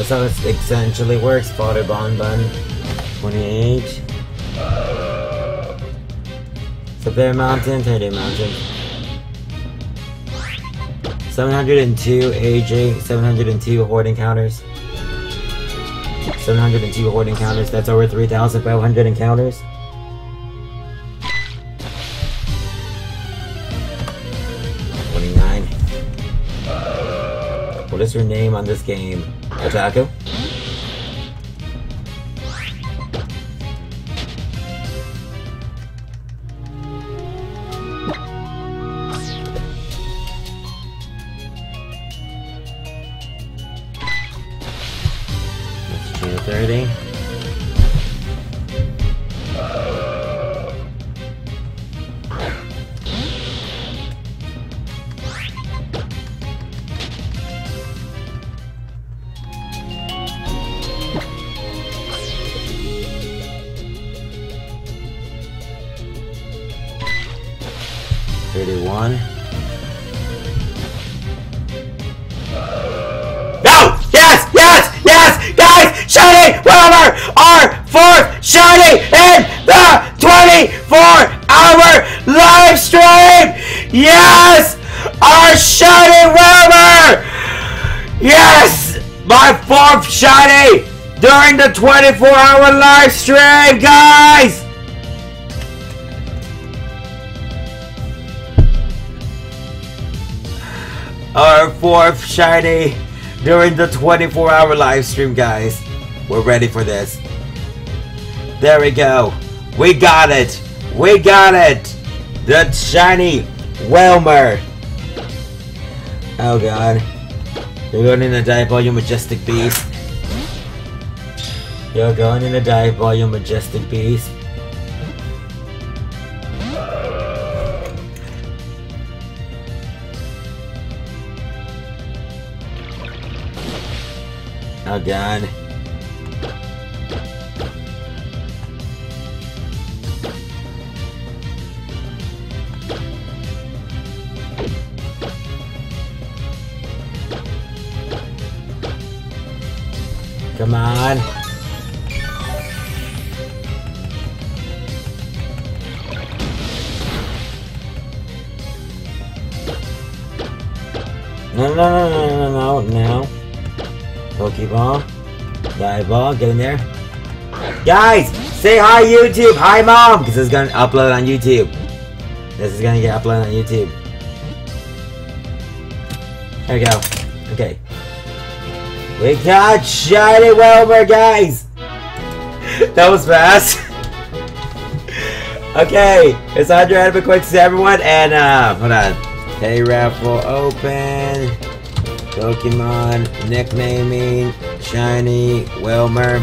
That's how it essentially works. Father Bon Bonbon. 28. Bear Mountain, Teddy Mountain. 702 AJ, 702 horde encounters. 702 horde encounters, that's over 3,500 encounters. Twenty-nine. What is your name on this game? Otaku? That's June 30. Thirty-one. No! Yes! Yes! Yes! Guys! Shiny Wailmer! Our fourth Shiny in the 24-hour live stream! Yes! Our Shiny Wailmer! Yes! My fourth Shiny during the 24-hour live stream, guys! Our fourth Shiny during the 24 hour live stream, guys. We're ready for this. There we go. We got it. We got it. The shiny Wailmer. Oh god. You're going in a dive ball, you majestic beast. You're going in a dive ball, you majestic beast. Oh god. Come on. No, no, no, no, no, no, no. Pokeball. Dive ball, get in there. Guys, say hi YouTube. Hi mom, because this is gonna upload on YouTube. This is gonna get uploaded on YouTube. There we go. Okay. We got Shiny Wailmer, guys! that was fast. okay, it's Andre Anime Quick to everyone, and uh, hold on. Hey, raffle open. Pokemon nicknaming Shiny Wailmer.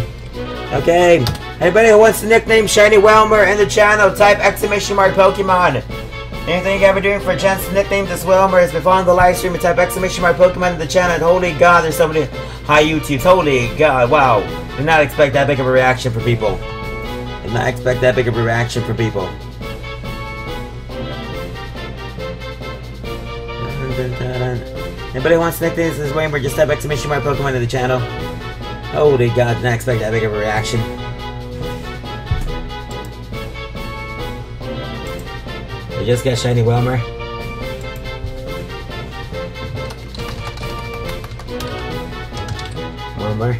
Okay, anybody who wants to nickname Shiny Wailmer in the channel, type exclamation mark Pokemon. Anything you ever doing for a chance to nickname this Wailmer has been following the live stream and type exclamation mark Pokemon in the channel. And holy God, there's somebody. Hi YouTube, holy God, wow. Did not expect that big of a reaction from people. Did not expect that big of a reaction from people. Anybody wants to nickname this Wailmer, just step type exclamation mark Pokemon to the channel. Holy God, did not expect that big of a reaction. We just got Shiny Wailmer. Wailmer.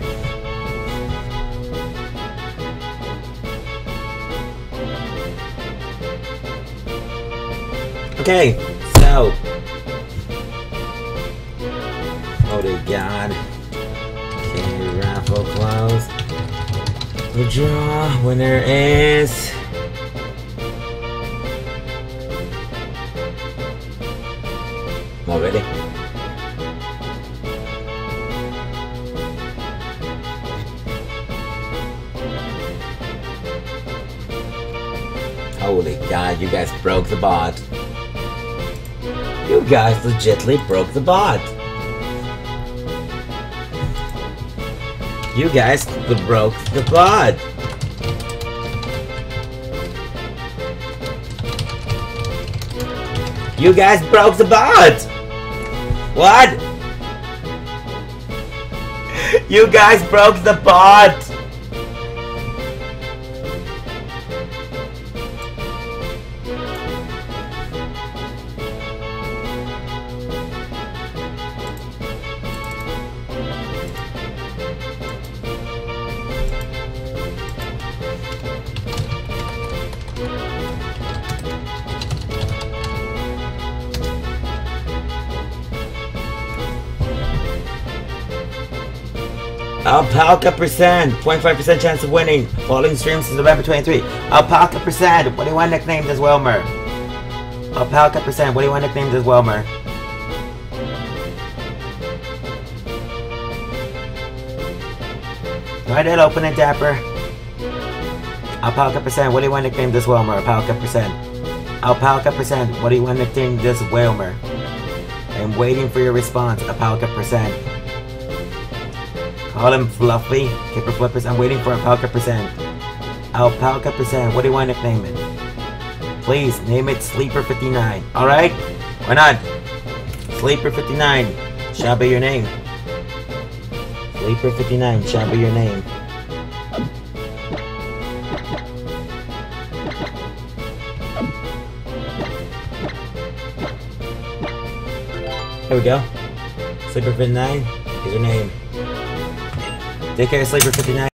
Okay, so. Holy God. Okay, raffle closed. The draw winner is. Already? Holy God, you guys broke the bot. You guys legitly broke the bot. You guys broke the bot. You guys broke the bot! What? You guys broke the bot! Alpaca percent, 25% chance of winning. Following streams since November 23. Alpaca percent, what do you want nicknamed as Wailmer? Alpaca percent, what do you want nicknamed as Wailmer? Right ahead, open it, Dapper. Alpaca percent, what do you want nicknamed as Wailmer? Alpaca percent. Alpaca percent, what do you want nicknamed as Wailmer? I'm waiting for your response, Alpaca percent. Call him Fluffy. Kipper Flippers. I'm waiting for Alpaca Percent. Alpaca Percent. What do you want to name it? Please, name it Sleeper 59. Alright? Why not? Sleeper 59. Shall be your name. Sleeper 59. Shall be your name. There we go. Sleeper 59 is your name. Take care, Sleeper 59.